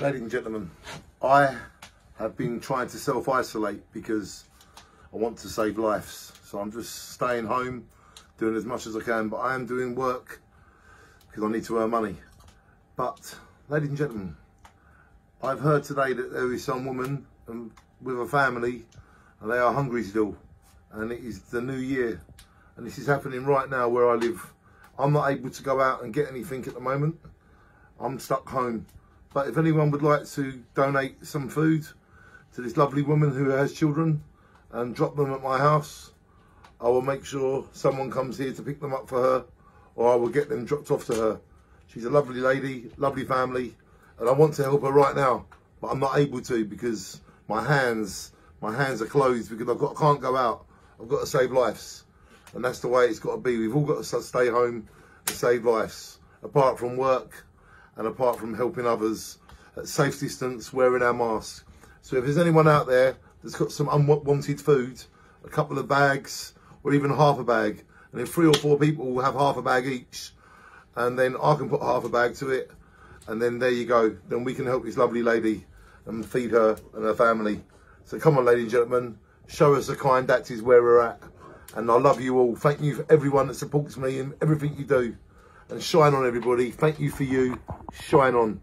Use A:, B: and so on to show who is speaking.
A: Ladies and gentlemen, I have been trying to self-isolate because I want to save lives. So I'm just staying home, doing as much as I can, but I am doing work because I need to earn money. But, ladies and gentlemen, I've heard today that there is some woman um, with a family and they are hungry still. And it is the new year. And this is happening right now where I live. I'm not able to go out and get anything at the moment. I'm stuck home. But if anyone would like to donate some food to this lovely woman who has children and drop them at my house, I will make sure someone comes here to pick them up for her or I will get them dropped off to her. She's a lovely lady, lovely family, and I want to help her right now, but I'm not able to because my hands, my hands are closed because I've got, I can't go out. I've got to save lives. And that's the way it's got to be. We've all got to stay home and save lives. Apart from work, and apart from helping others at safe distance, wearing our masks. So if there's anyone out there that's got some unwanted food, a couple of bags, or even half a bag, and if three or four people will have half a bag each, and then I can put half a bag to it, and then there you go. Then we can help this lovely lady and feed her and her family. So come on, ladies and gentlemen, show us a kind act is where we're at. And I love you all. Thank you for everyone that supports me and everything you do and shine on everybody. Thank you for you. Shine on.